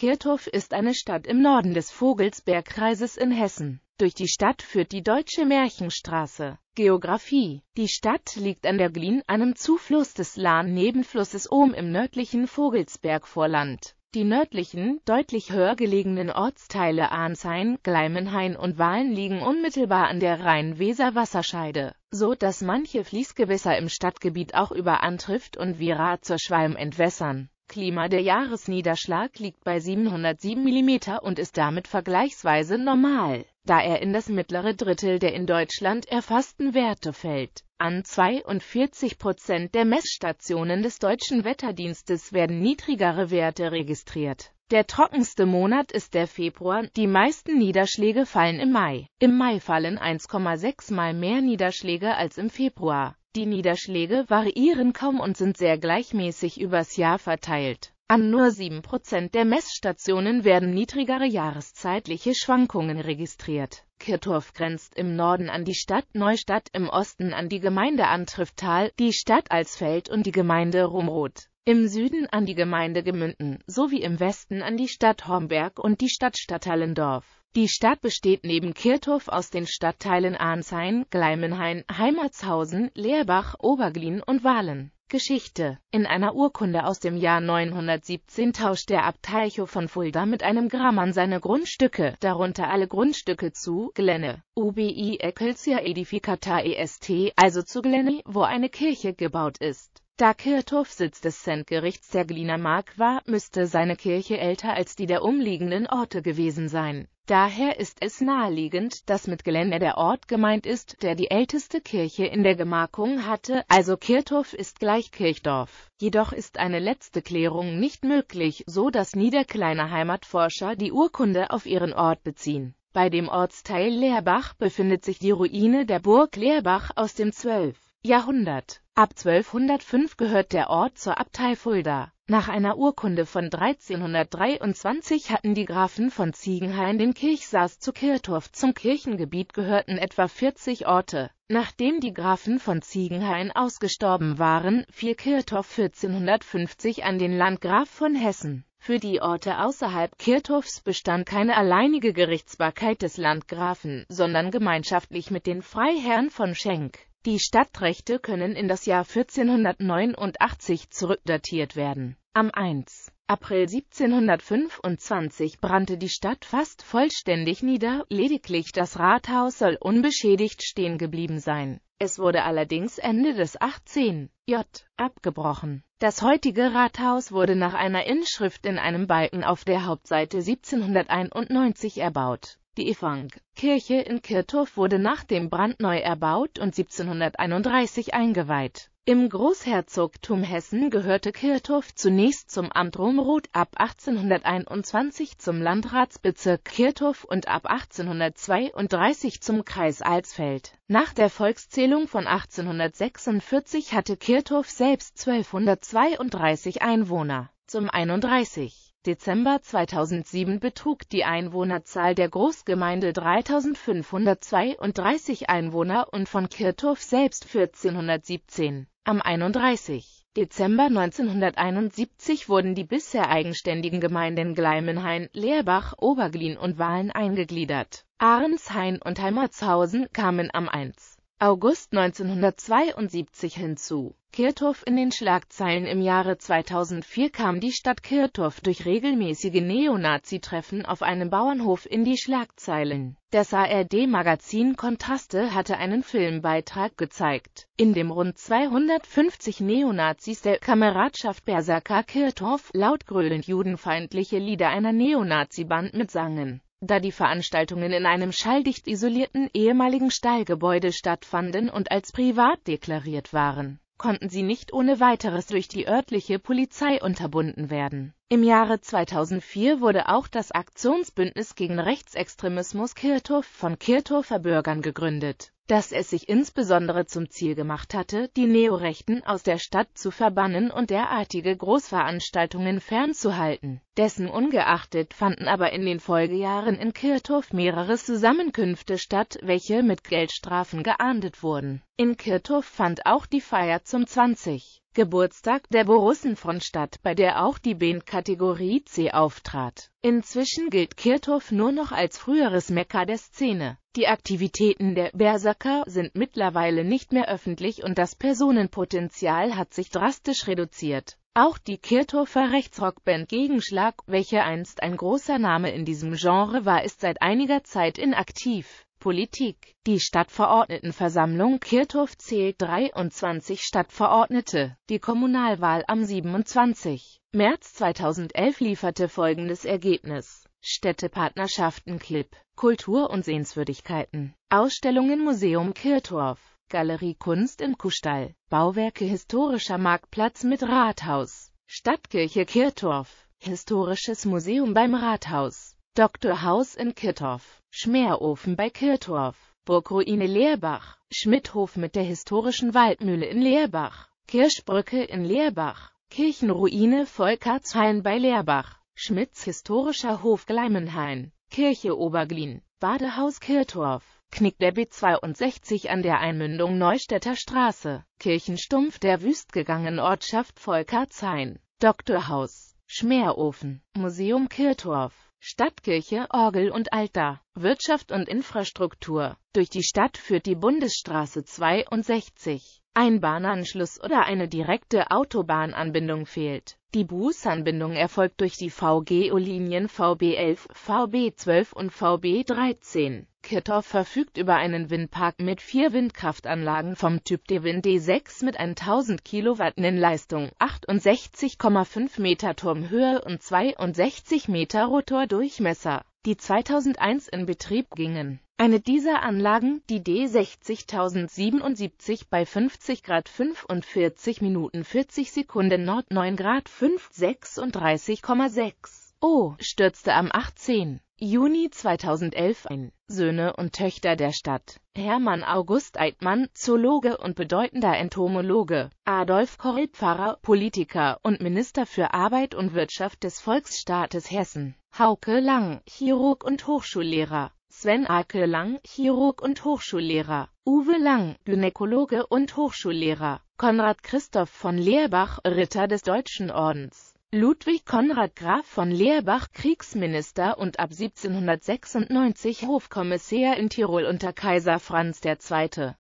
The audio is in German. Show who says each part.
Speaker 1: Kirchhoff ist eine Stadt im Norden des Vogelsbergkreises in Hessen. Durch die Stadt führt die Deutsche Märchenstraße. Geografie Die Stadt liegt an der Glien, einem Zufluss des Lahn-Nebenflusses Ohm im nördlichen Vogelsbergvorland. Die nördlichen, deutlich höher gelegenen Ortsteile Arnshain, Gleimenhain und Wahlen liegen unmittelbar an der Rhein-Weser-Wasserscheide, so dass manche Fließgewässer im Stadtgebiet auch über Antrift und Wiera zur Schwalm entwässern Klima Der Jahresniederschlag liegt bei 707 mm und ist damit vergleichsweise normal, da er in das mittlere Drittel der in Deutschland erfassten Werte fällt. An 42 Prozent der Messstationen des Deutschen Wetterdienstes werden niedrigere Werte registriert. Der trockenste Monat ist der Februar, die meisten Niederschläge fallen im Mai. Im Mai fallen 1,6 mal mehr Niederschläge als im Februar die Niederschläge variieren kaum und sind sehr gleichmäßig übers Jahr verteilt. An nur 7 Prozent der Messstationen werden niedrigere jahreszeitliche Schwankungen registriert. Kirchhoff grenzt im Norden an die Stadt Neustadt, im Osten an die Gemeinde Antrifttal, die Stadt Alsfeld und die Gemeinde Rumroth, im Süden an die Gemeinde Gemünden sowie im Westen an die Stadt Homberg und die Stadt Stadtallendorf. Die Stadt besteht neben Kirchhoff aus den Stadtteilen Arnshain, Gleimenhain, Heimatshausen, Leerbach, Oberglien und Wahlen. Geschichte In einer Urkunde aus dem Jahr 917 tauscht der Abt von Fulda mit einem Grammann seine Grundstücke, darunter alle Grundstücke zu Glenne, UBI Ecclesia Edificata est, also zu Glenne, wo eine Kirche gebaut ist. Da Kirchhoff Sitz des Cent-Gerichts der Gliener Mark war, müsste seine Kirche älter als die der umliegenden Orte gewesen sein. Daher ist es naheliegend, dass mit Gelände der Ort gemeint ist, der die älteste Kirche in der Gemarkung hatte, also Kirchhoff ist gleich Kirchdorf. Jedoch ist eine letzte Klärung nicht möglich, so dass niederkleine Heimatforscher die Urkunde auf ihren Ort beziehen. Bei dem Ortsteil Leerbach befindet sich die Ruine der Burg Leerbach aus dem 12. Jahrhundert. Ab 1205 gehört der Ort zur Abtei Fulda. Nach einer Urkunde von 1323 hatten die Grafen von Ziegenhain den Kirchsaß zu Kirchhoff. Zum Kirchengebiet gehörten etwa 40 Orte. Nachdem die Grafen von Ziegenhain ausgestorben waren, fiel Kirchhoff 1450 an den Landgraf von Hessen. Für die Orte außerhalb Kirchhoffs bestand keine alleinige Gerichtsbarkeit des Landgrafen, sondern gemeinschaftlich mit den Freiherren von Schenk die Stadtrechte können in das Jahr 1489 zurückdatiert werden. Am 1. April 1725 brannte die Stadt fast vollständig nieder, lediglich das Rathaus soll unbeschädigt stehen geblieben sein. Es wurde allerdings Ende des 18. J. abgebrochen. Das heutige Rathaus wurde nach einer Inschrift in einem Balken auf der Hauptseite 1791 erbaut die Evang-Kirche in Kirchhoff wurde nach dem Brand neu erbaut und 1731 eingeweiht. Im Großherzogtum Hessen gehörte Kirchhoff zunächst zum Amt Rumroth, ab 1821 zum Landratsbezirk Kirchhoff und ab 1832 zum Kreis Alsfeld. Nach der Volkszählung von 1846 hatte Kirchhoff selbst 1232 Einwohner. Zum 31. Dezember 2007 betrug die Einwohnerzahl der Großgemeinde 3.532 Einwohner und von Kirchhoff selbst 1417. Am 31. Dezember 1971 wurden die bisher eigenständigen Gemeinden Gleimenhain, Leerbach, Oberglien und Wahlen eingegliedert. Ahrenshain und Heimatshausen kamen am 1. August 1972 hinzu. Kirchhoff in den Schlagzeilen Im Jahre 2004 kam die Stadt Kirchhoff durch regelmäßige Neonazi-Treffen auf einem Bauernhof in die Schlagzeilen. Das ARD-Magazin Kontraste hatte einen Filmbeitrag gezeigt, in dem rund 250 Neonazis der Kameradschaft Berserker Kirchhoff laut grölend judenfeindliche Lieder einer Neonazi-Band mitsangen da die Veranstaltungen in einem schalldicht isolierten ehemaligen Stallgebäude stattfanden und als privat deklariert waren, konnten sie nicht ohne weiteres durch die örtliche Polizei unterbunden werden. Im Jahre 2004 wurde auch das Aktionsbündnis gegen Rechtsextremismus Kirchhoff von Kirchhoffer Bürgern gegründet dass es sich insbesondere zum Ziel gemacht hatte, die Neorechten aus der Stadt zu verbannen und derartige Großveranstaltungen fernzuhalten. Dessen ungeachtet fanden aber in den Folgejahren in Kirchhoff mehrere Zusammenkünfte statt, welche mit Geldstrafen geahndet wurden. In Kirchhoff fand auch die Feier zum 20 Geburtstag der Borussen von Stadt, bei der auch die Band Kategorie C auftrat. Inzwischen gilt Kirchhoff nur noch als früheres Mekka der Szene. Die Aktivitäten der Berserker sind mittlerweile nicht mehr öffentlich und das Personenpotenzial hat sich drastisch reduziert. Auch die Kirchhoffer Rechtsrockband Gegenschlag, welche einst ein großer Name in diesem Genre war, ist seit einiger Zeit inaktiv. Politik. Die Stadtverordnetenversammlung Kirchhoff zählt 23 Stadtverordnete. Die Kommunalwahl am 27. März 2011 lieferte folgendes Ergebnis. Städtepartnerschaften Clip, Kultur und Sehenswürdigkeiten, Ausstellungen Museum Kirchhoff, Galerie Kunst im Kuhstall, Bauwerke Historischer Marktplatz mit Rathaus, Stadtkirche Kirchhoff, Historisches Museum beim Rathaus, Doktorhaus in Kirchhoff, Schmerofen bei Kirchhoff, Burgruine Leerbach, Schmidthof mit der historischen Waldmühle in Leerbach, Kirschbrücke in Leerbach, Kirchenruine Volkertshain bei Leerbach, Schmidts historischer Hof Gleimenhain, Kirche Oberglin, Badehaus Kirchhoff, Knick der B62 an der Einmündung Neustädter Straße, Kirchenstumpf der wüstgegangenen Ortschaft Volkertshain, Doktorhaus, Schmerofen, Museum Kirchhoff Stadtkirche, Orgel und Altar, Wirtschaft und Infrastruktur. Durch die Stadt führt die Bundesstraße 62. Ein Bahnanschluss oder eine direkte Autobahnanbindung fehlt. Die Busanbindung erfolgt durch die VGO-Linien VB11, VB12 und VB13. Kirchhoff verfügt über einen Windpark mit vier Windkraftanlagen vom Typ DeWin D6 mit 1000 Kilowatt Nennleistung, 68,5 Meter Turmhöhe und 62 Meter Rotordurchmesser, die 2001 in Betrieb gingen. Eine dieser Anlagen, die D60077 bei 50 Grad 45 Minuten 40 Sekunden Nord 9 Grad 5 36,6 O, stürzte am 18. Juni 2011 ein. Söhne und Töchter der Stadt. Hermann August Eidmann, Zoologe und bedeutender Entomologe. Adolf Korrell, Pfarrer, Politiker und Minister für Arbeit und Wirtschaft des Volksstaates Hessen. Hauke Lang, Chirurg und Hochschullehrer. Sven Ake Lang, Chirurg und Hochschullehrer. Uwe Lang, Gynäkologe und Hochschullehrer. Konrad Christoph von Leerbach, Ritter des Deutschen Ordens. Ludwig Konrad Graf von Leerbach Kriegsminister und ab 1796 Hofkommissär in Tirol unter Kaiser Franz II